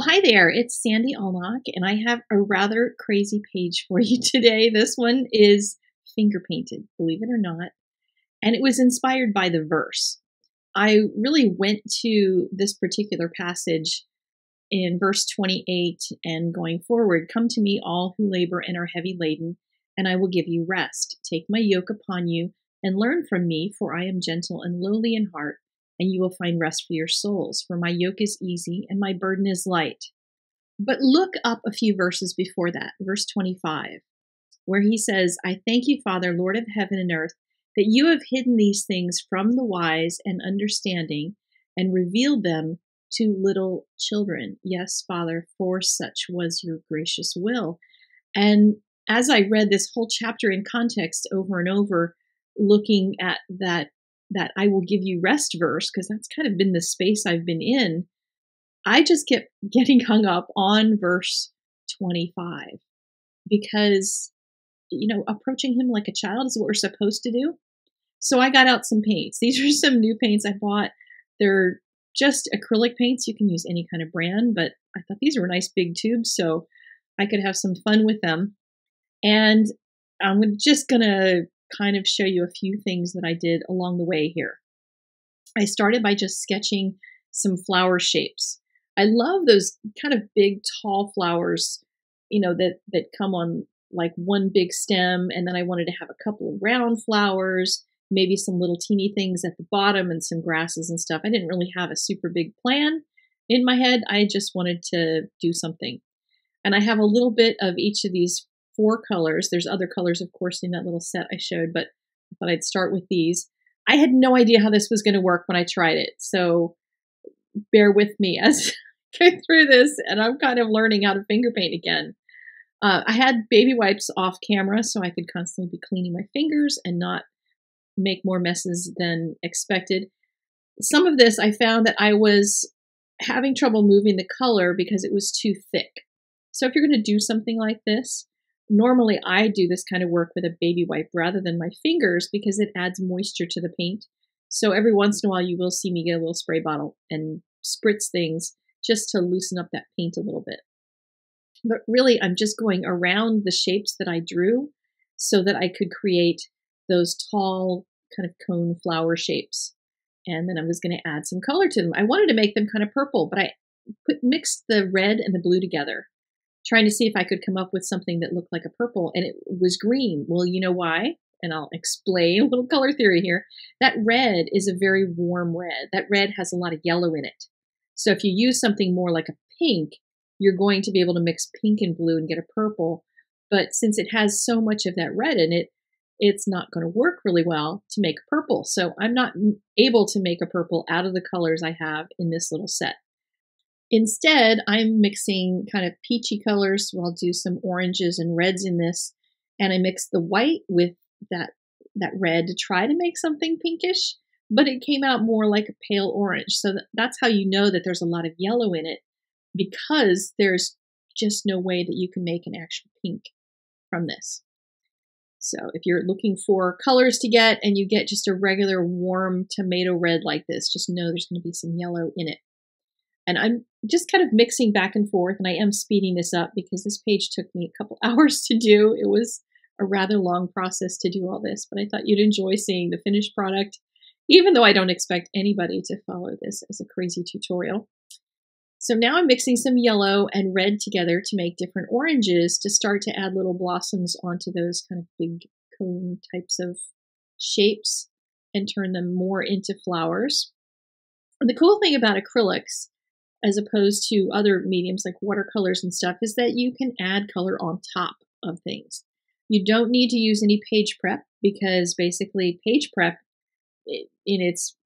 Well, hi there. It's Sandy Allnock, and I have a rather crazy page for you today. This one is finger painted, believe it or not, and it was inspired by the verse. I really went to this particular passage in verse 28 and going forward Come to me, all who labor and are heavy laden, and I will give you rest. Take my yoke upon you and learn from me, for I am gentle and lowly in heart and you will find rest for your souls. For my yoke is easy and my burden is light. But look up a few verses before that, verse 25, where he says, I thank you, Father, Lord of heaven and earth, that you have hidden these things from the wise and understanding and revealed them to little children. Yes, Father, for such was your gracious will. And as I read this whole chapter in context over and over, looking at that that I will give you rest verse, because that's kind of been the space I've been in, I just kept getting hung up on verse 25 because, you know, approaching him like a child is what we're supposed to do. So I got out some paints. These are some new paints I bought. They're just acrylic paints. You can use any kind of brand, but I thought these were nice big tubes, so I could have some fun with them. And I'm just going to kind of show you a few things that I did along the way here. I started by just sketching some flower shapes. I love those kind of big, tall flowers, you know, that, that come on like one big stem. And then I wanted to have a couple of round flowers, maybe some little teeny things at the bottom and some grasses and stuff. I didn't really have a super big plan in my head. I just wanted to do something. And I have a little bit of each of these four colors. There's other colors, of course, in that little set I showed, but I thought I'd start with these. I had no idea how this was going to work when I tried it, so bear with me as I go through this, and I'm kind of learning how to finger paint again. Uh, I had baby wipes off camera so I could constantly be cleaning my fingers and not make more messes than expected. Some of this I found that I was having trouble moving the color because it was too thick. So if you're going to do something like this, normally I do this kind of work with a baby wipe rather than my fingers because it adds moisture to the paint. So every once in a while you will see me get a little spray bottle and spritz things just to loosen up that paint a little bit. But really, I'm just going around the shapes that I drew so that I could create those tall kind of cone flower shapes. And then I was going to add some color to them. I wanted to make them kind of purple, but I put mixed the red and the blue together trying to see if I could come up with something that looked like a purple and it was green. Well, you know why? And I'll explain a little color theory here. That red is a very warm red. That red has a lot of yellow in it. So if you use something more like a pink, you're going to be able to mix pink and blue and get a purple. But since it has so much of that red in it, it's not going to work really well to make purple. So I'm not able to make a purple out of the colors I have in this little set. Instead, I'm mixing kind of peachy colors. So I'll do some oranges and reds in this. And I mix the white with that, that red to try to make something pinkish, but it came out more like a pale orange. So that's how you know that there's a lot of yellow in it because there's just no way that you can make an actual pink from this. So if you're looking for colors to get and you get just a regular warm tomato red like this, just know there's going to be some yellow in it. And I'm just kind of mixing back and forth, and I am speeding this up because this page took me a couple hours to do. It was a rather long process to do all this, but I thought you'd enjoy seeing the finished product, even though I don't expect anybody to follow this as a crazy tutorial. So now I'm mixing some yellow and red together to make different oranges to start to add little blossoms onto those kind of big cone types of shapes and turn them more into flowers. And the cool thing about acrylics as opposed to other mediums like watercolors and stuff is that you can add color on top of things. You don't need to use any page prep because basically page prep in its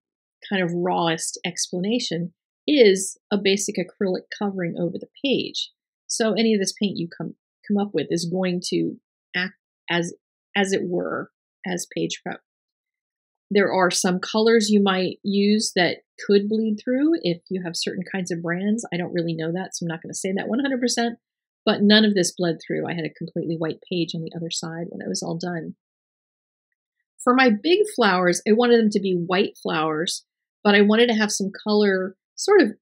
kind of rawest explanation is a basic acrylic covering over the page. So any of this paint you come come up with is going to act as as it were as page prep. There are some colors you might use that could bleed through if you have certain kinds of brands. I don't really know that, so I'm not going to say that 100%, but none of this bled through. I had a completely white page on the other side when it was all done. For my big flowers, I wanted them to be white flowers, but I wanted to have some color sort of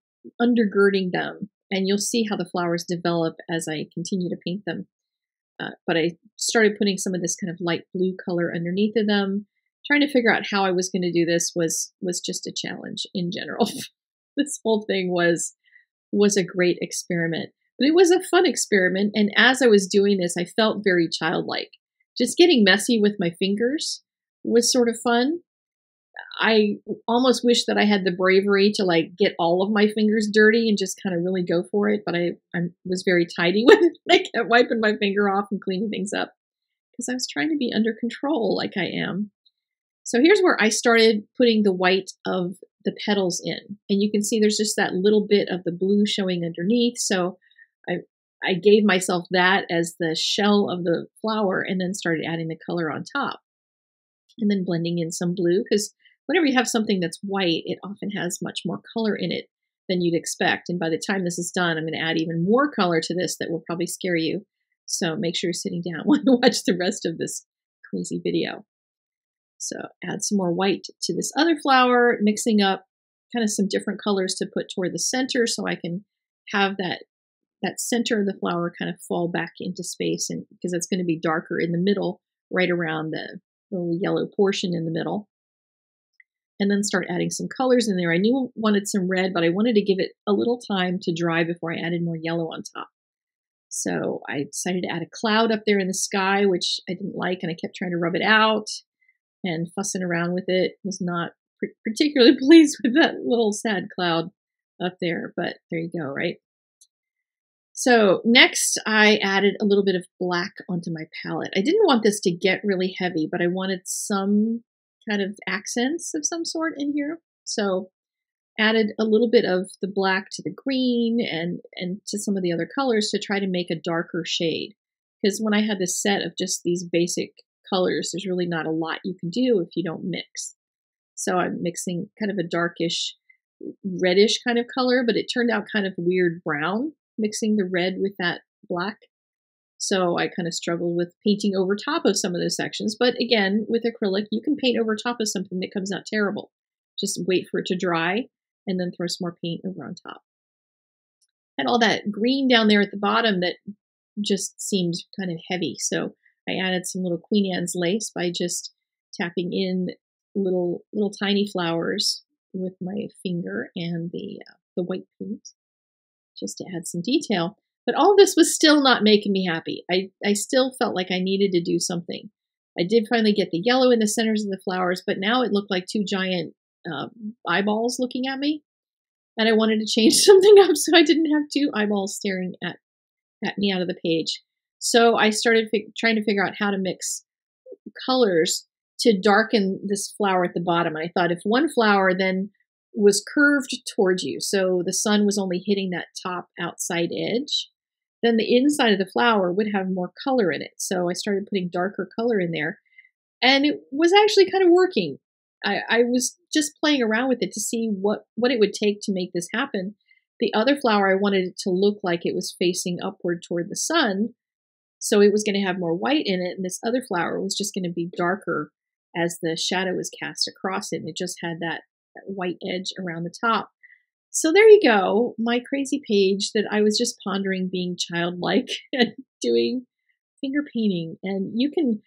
undergirding them and you'll see how the flowers develop as I continue to paint them. Uh, but I started putting some of this kind of light blue color underneath of them. Trying to figure out how I was going to do this was was just a challenge in general. this whole thing was was a great experiment, but it was a fun experiment. And as I was doing this, I felt very childlike. Just getting messy with my fingers was sort of fun. I almost wish that I had the bravery to like get all of my fingers dirty and just kind of really go for it, but I, I was very tidy with it. I kept wiping my finger off and cleaning things up because I was trying to be under control like I am. So here's where I started putting the white of the petals in. And you can see there's just that little bit of the blue showing underneath. So I, I gave myself that as the shell of the flower and then started adding the color on top. And then blending in some blue because whenever you have something that's white, it often has much more color in it than you'd expect. And by the time this is done, I'm going to add even more color to this that will probably scare you. So make sure you're sitting down while you watch the rest of this crazy video. So add some more white to this other flower, mixing up kind of some different colors to put toward the center so I can have that that center of the flower kind of fall back into space and because it's going to be darker in the middle right around the little yellow portion in the middle and then start adding some colors in there. I knew I wanted some red, but I wanted to give it a little time to dry before I added more yellow on top. So I decided to add a cloud up there in the sky, which I didn't like, and I kept trying to rub it out and fussing around with it. Was not particularly pleased with that little sad cloud up there, but there you go, right? So next I added a little bit of black onto my palette. I didn't want this to get really heavy, but I wanted some kind of accents of some sort in here. So added a little bit of the black to the green and, and to some of the other colors to try to make a darker shade. Because when I had this set of just these basic colors, there's really not a lot you can do if you don't mix. So I'm mixing kind of a darkish reddish kind of color, but it turned out kind of weird brown, mixing the red with that black. So I kind of struggled with painting over top of some of those sections. But again, with acrylic, you can paint over top of something that comes out terrible. Just wait for it to dry and then throw some more paint over on top. And all that green down there at the bottom that just seemed kind of heavy. So I added some little Queen Anne's lace by just tapping in little little tiny flowers with my finger and the uh, the white paint just to add some detail. But all this was still not making me happy. I, I still felt like I needed to do something. I did finally get the yellow in the centers of the flowers, but now it looked like two giant um, eyeballs looking at me. And I wanted to change something up so I didn't have two eyeballs staring at, at me out of the page. So I started trying to figure out how to mix colors to darken this flower at the bottom. And I thought if one flower then was curved towards you, so the sun was only hitting that top outside edge, then the inside of the flower would have more color in it. So I started putting darker color in there. And it was actually kind of working. I, I was just playing around with it to see what, what it would take to make this happen. The other flower, I wanted it to look like it was facing upward toward the sun. So it was going to have more white in it. And this other flower was just going to be darker as the shadow was cast across it. And it just had that, that white edge around the top. So there you go, my crazy page that I was just pondering being childlike and doing finger painting. And you can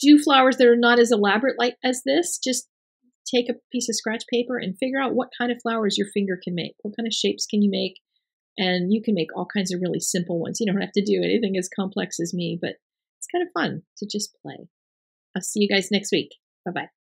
do flowers that are not as elaborate like as this. Just take a piece of scratch paper and figure out what kind of flowers your finger can make. What kind of shapes can you make? And you can make all kinds of really simple ones. You don't have to do anything as complex as me, but it's kind of fun to just play. I'll see you guys next week. Bye bye.